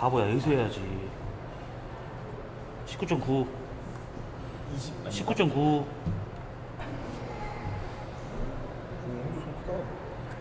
바보야 여기서 해야지 19.9 20. 아니, 19.9 음, 손 크다.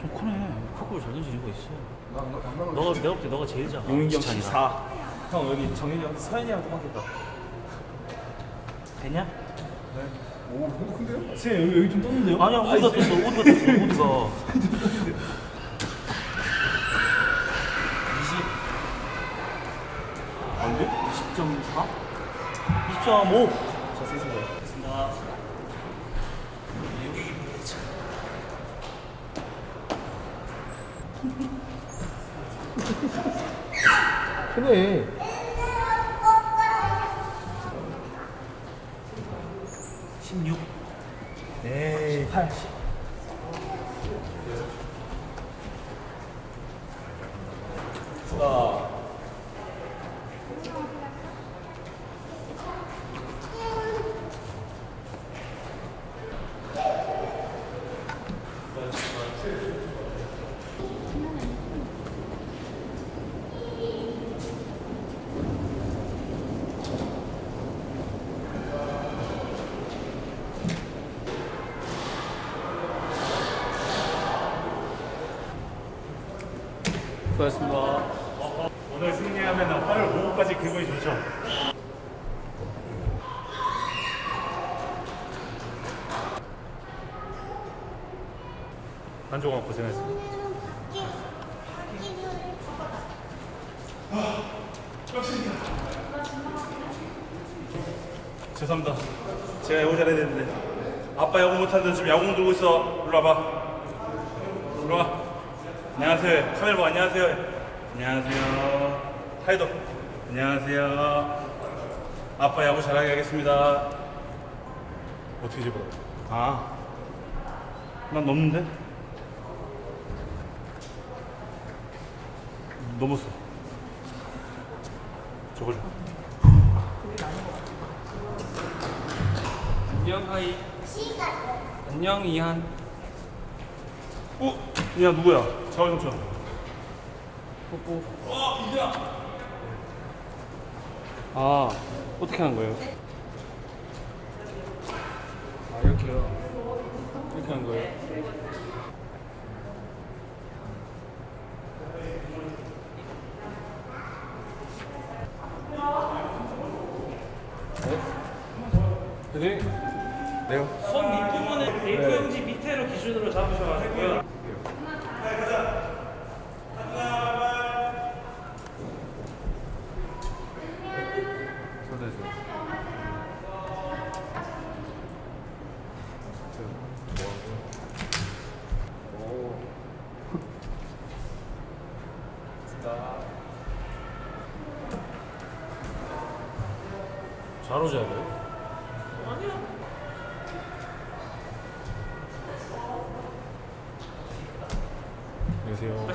손 크네 컵을 잘 던지는 거 있어 너가 내가 볼때 너가 제일 작아 용인이 형 지찬이랑. 14. 형 여기 정현이 형, 서현이랑 똑같겠다. 됐냐? 네. 오, 너무 큰데요? 쌤 여기, 여기 좀 떴는데요? 아니야 어디가 떴어 어디가 떴어 어디가 어? 24? 24.5! 자, 쓰시고. 됐습니다. 여기 보자. 크네. 십육. 네. 18. 한 조각 고생했습니다. 죄송합니다. 제가 야구 잘해야 되는데. 아빠 야구 못하는데 지금 야구 들고 있어. 일로 와봐. 일로 와. 안녕하세요. 봐. 안녕하세요. 안녕하세요. 타이도. 안녕하세요. 아빠 야구 잘하게 하겠습니다. 어떻게 집어? 아. 난 넘는데? 넘었어. 저거 줘. 안녕 하이 안녕 이한 어? 야 누구야? 자화정천. 뽀뽀 어 이제야. 아 어떻게 하는 거예요? 아 이렇게요 이렇게 하는 거예요? 네? 네요 손 밑부분에 A4 용지 밑에로 기준으로 잡으셔가지고요. 초대죠 잘 오셔야 돼요 안녕하세요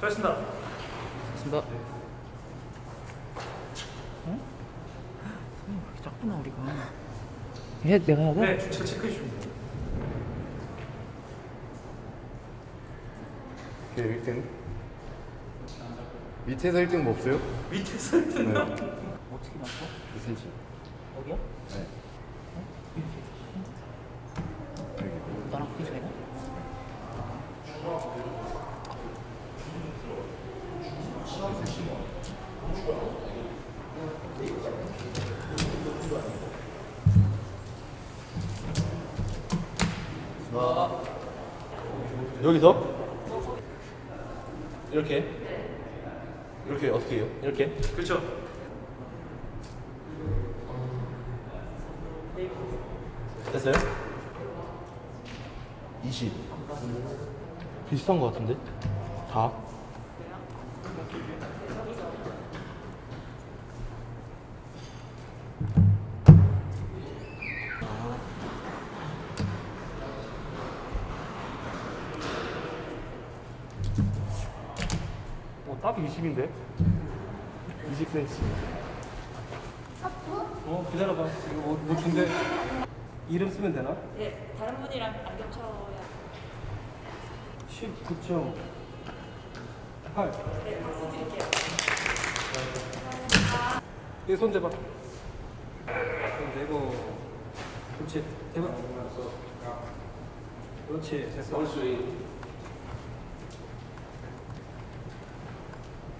잘했습니다. 반갑습니다 작구나 우리가 해 내가 해야 돼? 네, 주차 체크해 주시면 돼요. 걔 1등? 밑에서 1등 뭐 없어요? 밑에서 1등. 네. 어떻게 맞춰? 2cm. 어디야? 네. 여기. 나랑 크기 차이가? 여기서? 이렇게? 이렇게 어떻게 해요? 이렇게? 그렇죠. 됐어요? 20. 비슷한 거 같은데? 다? 어, 딱 20인데? 20cm. 어 기다려봐. 이거 뭐, 뭐 준대? 이름 쓰면 되나? 네, 다른 분이랑 안 겹쳐야 19점 8. 네, 박수 드릴게요. 얘손 대봐. 손 대고. 그렇지. 대봐. 그렇지. 됐어.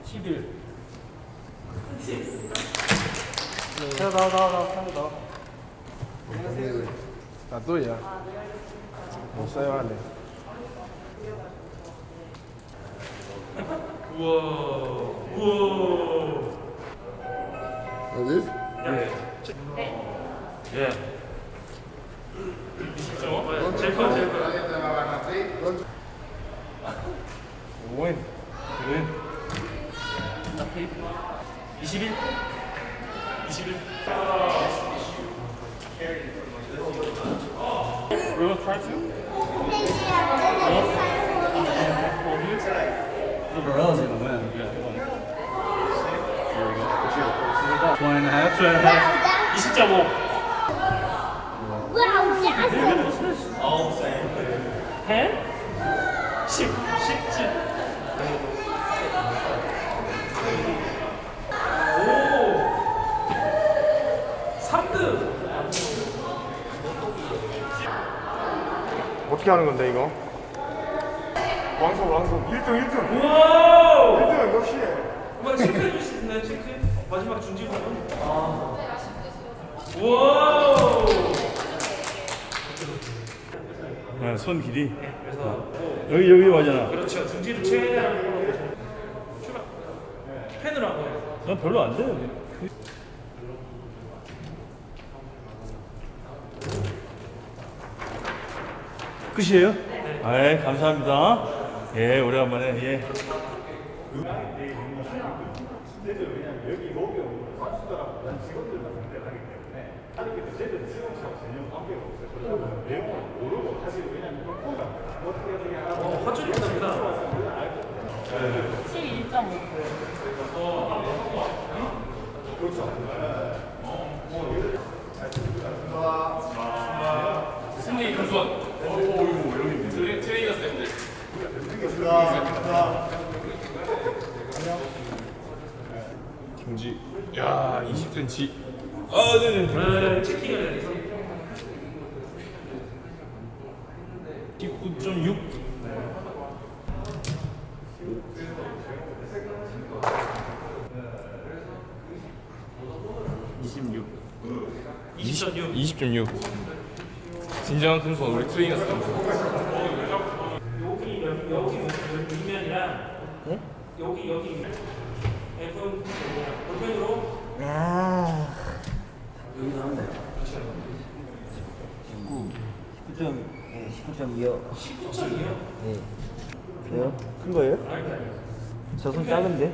11. 자, 나와, 나와, 나와. 나와. 아 또야. 못 써요 안에. 어디? 예. 제일 커, 제일 커. 오인. 오인. 21? 21? One and a half, two and a half. 20.5. Wow, 10? 10, 10, 10. 오! 3등! 어떻게 하는 건데 이거? 왕성 왕성 1등 1등 와우! 1등 역시 뭐 체크해 있나요, 체크? 마지막 중지 부분. 와우! 아, 손 길이. 그래서 여기 여기 맞잖아. 그렇죠. 중지를 최대한 출발. 펜으로 한 거예요. 난 별로 안 돼. 끝이에요? 네. 아, 감사합니다. 예, 오래간만에 예. 어, 화줄이 있답니다. 11.5. 중지. 야 20cm. 아, 네네. 네, 체킹을 해서 19.6. 이십육. 20.6. 20.6. 진정한 큰손 우리 트레이너 스 여기 여기 여기 이면이랑 여기 여기 F 볼펜으로 네, 19.2요. 19.2요. 네. 왜요? 큰 거예요? 저 손 작은데?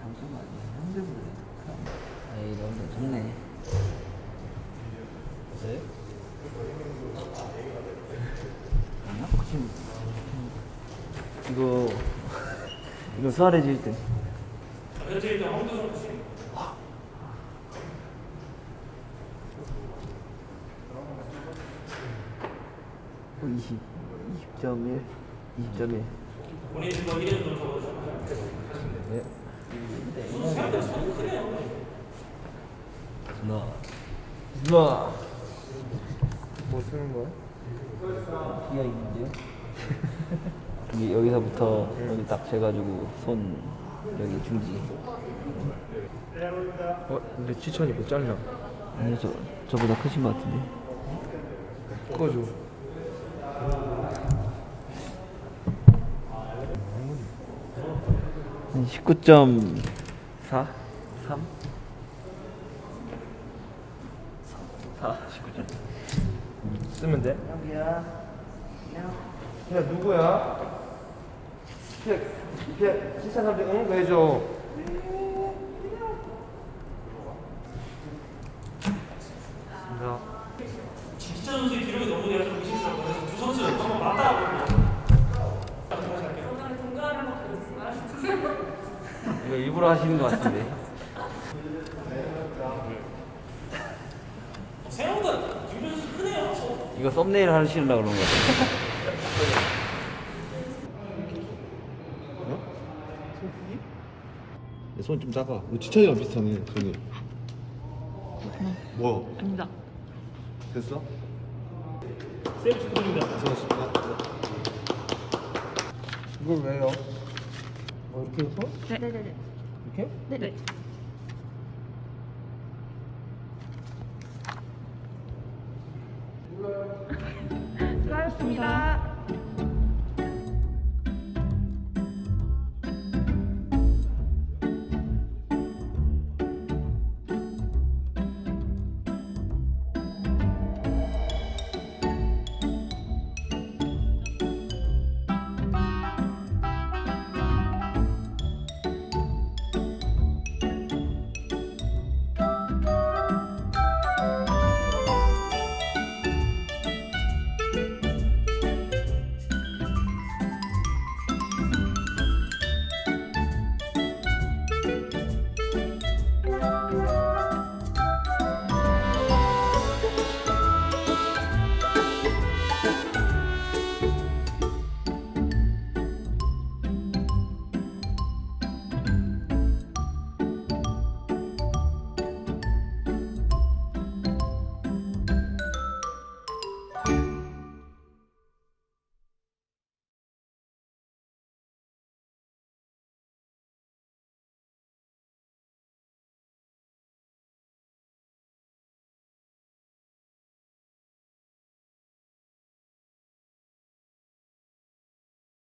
잠깐만요. 핸드폰. 에이, 너무 좋네. 네? 아니야? 지금 이거 이거 수아레질 때. 현재 일단 황도선 씨. 20, 20.1, 20.1. 본인 지금 이름 좀 적어주시면. 네. 누나. 누나. 뭐 쓰는 거야? 기가 있는데요? 여기, 여기서부터 여기 딱 재가지고 손 여기 중지. 어 근데 지천이 뭐 잘려? 아니 저 저보다 크신 것 같은데. 꺼줘. 한 19.4, 3. 4, 19.4. 쓰면 돼? 여기야. 야 누구야? 걔, 걔 기차 탈때 응? 거 해줘. 진짜 선수의 기록이 너무 좀 네, 일부러 하시는 것 같은데. 이거 썸네일 하시려고 그런 거 같아요. 어? 손좀 작아. 이거 뭐 지찬이랑 비슷하네 손이. 네. 뭐야? 아니다. 됐어? 세이프 축하드립니다. 이걸 왜요? 뭐 이렇게 해서? 네네네. 이렇게? 네네.